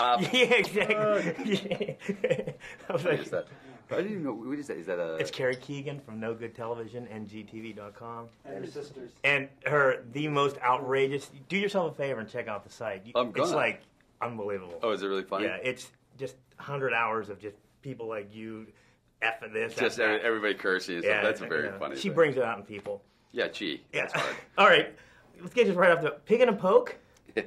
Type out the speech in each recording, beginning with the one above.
Pop. yeah, exactly. Yeah. I was What like, is that? I didn't even know. What is that? Is that a? It's Carrie Keagan from No Good Television, NGTV.com. And her sisters. And her, the most outrageous. Do yourself a favor and check out the site. I'm It's gonna. like unbelievable. oh, is it really funny? Yeah, it's just 100 hours of just people like you effing this. Just effing every, that. everybody cursing. and Yeah, stuff. That's a very yeah. funny. She thing. brings it out in people. Yeah, gee. Yeah. That's hard. All right, let's get just right off the pig and a poke.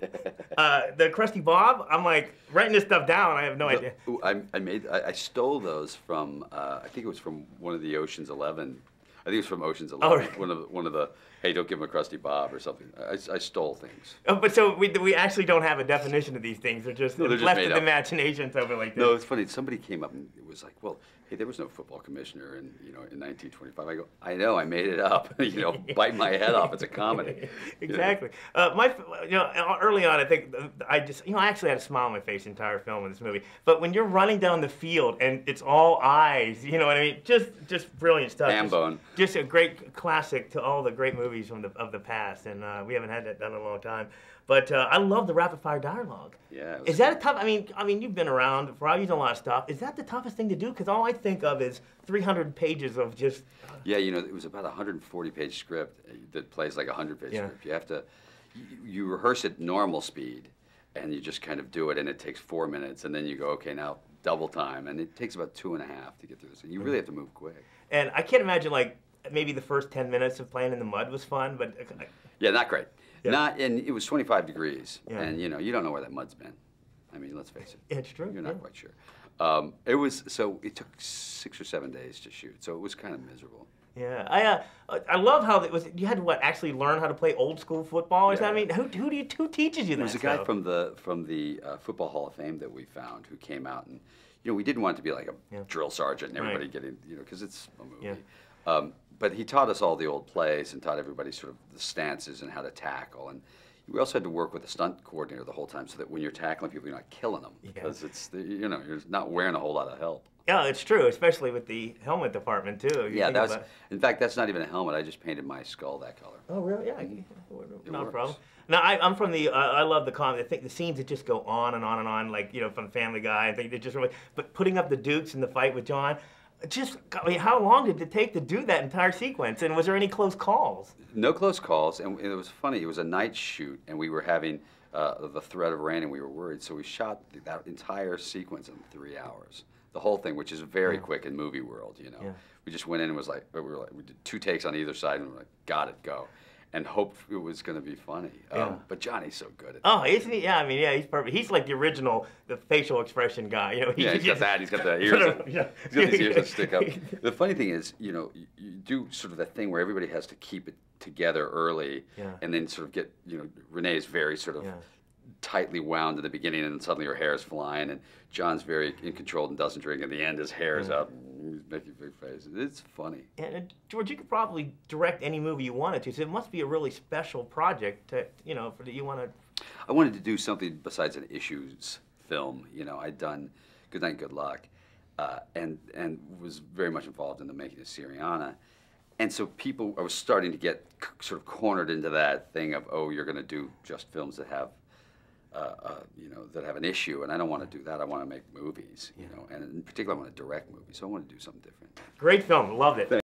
Uh, the Krusty Bob. I'm like writing this stuff down. I have no idea. Ooh, I, I made. I, I stole those from. Uh, I think it was from one of the Ocean's Eleven. I think it was from Ocean's Eleven. right. One of the, one of the. Hey, don't give him a crusty bob or something. I, I stole things. Oh, but so we, we actually don't have a definition of these things. They're just No, they're left to the up. imagination. Something like this. No, it's funny. Somebody came up and it was like, "Well, hey, there was no football commissioner in you know in 1925." I go, "I know, I made it up. you know, bite my head off. It's a comedy." exactly. Uh, my, you know, early on, I think I just, you know, I actually had a smile on my face the entire film in this movie. But when you're running down the field and it's all eyes, you know what I mean? Just, just brilliant stuff. Ham Just-. Just, a great classic to all the great movies from the of the past, and uh, we haven't had that done in a long time. But uh, I love the rapid fire dialogue. Yeah. Is that a tough? I mean, I mean, you've been around for you've done a lot of stuff. Is that the toughest thing to do? Because all I think of is 300 pages of just. Yeah, you know, it was about a 140 page script uh, that plays like a 100 page Yeah. script. You have to, you, you rehearse at normal speed and you just kind of do it and it takes four minutes and then you go, okay, now double time. And it takes about two and a half to get through this. And you really have to move quick. And I can't imagine like maybe the first 10 minutes of playing in the mud was fun, but uh, Yeah, not great. Yeah. Not, and it was 25 degrees. Yeah. And, you know, you don't know where that mud's been. I mean, let's face it. it's true. You're not yeah. quite sure. Um, it was, so it took six or seven days to shoot. So it was kind of miserable. Yeah, I uh, I love how it was. You had to what actually learn how to play old school football. Is that I mean, who who do you, who teaches you that? There was a guy from the from the uh, Football Hall of Fame that we found who came out and you know we didn't want it to be like a Yeah. drill sergeant and everybody Right. getting you know because it's a movie. Yeah. Um, but he taught us all the old plays and taught everybody sort of the stances and how to tackle and. We also had to work with a stunt coordinator the whole time, so that when you're tackling people, you're not killing them because it's the, you know you're not wearing a whole lot of help. Yeah, it's true, especially with the helmet department too. You Yeah, think that's about- in fact that's not even a helmet. I just painted my skull that color. Oh really? Yeah, I- not a works. problem. No, I, I'm from the. Uh, I love the comedy. I think the scenes that just go on and on and on, like you know, from Family Guy. I think they just really. But putting up the Dukes in the fight with John, just I mean, how long did it take to do that entire sequence? And was there any close calls? No close calls, and it was funny. It was a night shoot, and we were having uh, the threat of rain, and we were worried. So we shot that entire sequence in three hours. The whole thing, which is very quick in movie world, you know. Yeah. We just went in and was like, we were like, we did two takes on either side, and we were like, got it, go, and hoped it was going to be funny. Yeah. Um, but Johnny's so good at. Oh, isn't he? Yeah, I mean, yeah, he's perfect. He's like the original, the facial expression guy. You know, he, Yeah, he's got that. He's got the ears. that- Yeah. He's got these ears that stick up. The funny thing is, you know, you, you do sort of that thing where everybody has to keep it together early, Yeah. and then sort of get, you know, Renee is very sort of Yeah. Tightly wound in the beginning, and then suddenly her hair is flying, and John's very in control and doesn't drink. At the end, his hair is up. He's making big faces. It's funny. And uh, George, you could probably direct any movie you wanted to, so it must be a really special project to, you know, for that you want to. I wanted to do something besides an issues film. You know, I'd done Good Night, Good Luck, uh, and and was very much involved in the making of Syriana. And so people, I was starting to get c- sort of cornered into that thing of, oh, you're going to do just films that have, uh, uh, you know, that have an issue, and I don't want to do that. I want to make movies, you know, and in particular, I want to direct movies. So I want to do something different. Great film, loved it.